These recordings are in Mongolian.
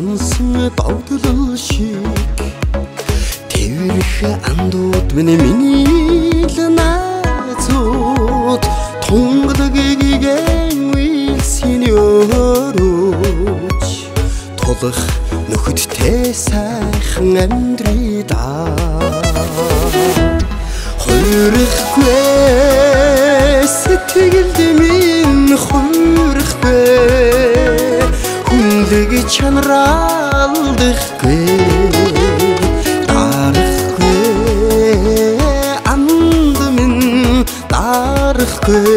догтлол шиг тэрх андууд миний миний л найзууд тунгалагигийн үйлсийн өрөөч. Тулах нөхөдтэй сайхан амьдрий да Хөрөхгүй сэтгэл дэмин хөрөхгүй хүнлэг чанаралдахгүй дарахгүй анд минь дарахгүй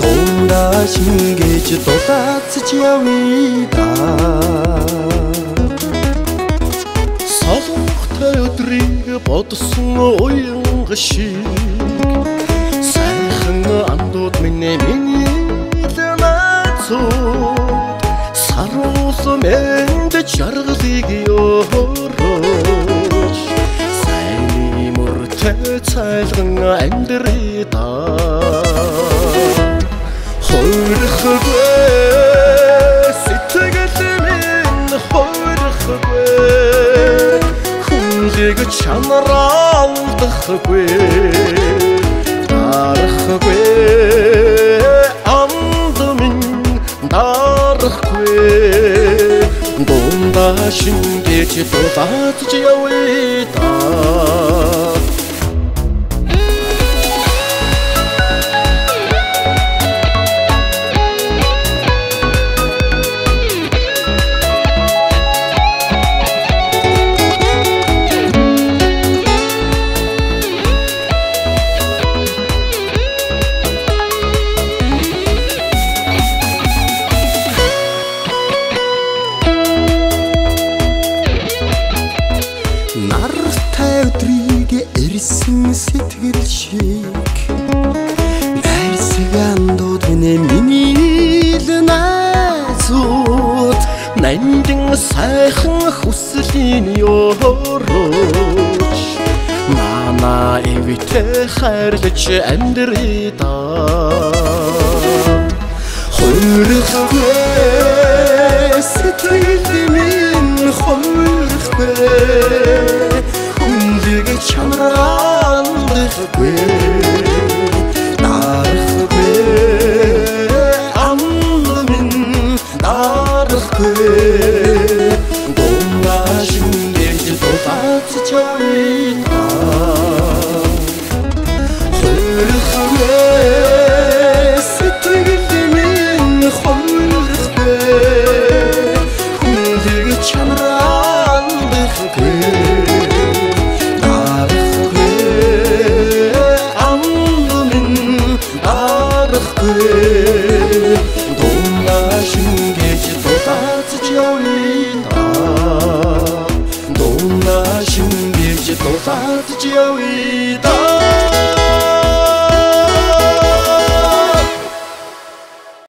дундаа шингээж дулаацж явъя. Да Солонготой өдрийг бодсон уянга шиг. Сайхан андууд минь миний лэнацууд Саруус мэнд жаргалыг ёрооч Сайны мөртэй цайлган амьдрий да Хойрхгүй сэтгэл минь хойрхгүй хүнлэг чанаралдахгүй дарахгүй 东大新街去走大自己要伟大。Ирсэн сэтгэл шиг найрсаг андууд минь миний л найзууд. Нандин сайхан хүслийн ёрооч Нана эвитэ хайрлаж амьдрий дулаацж явъя хөрөхгүй 都三十九一道。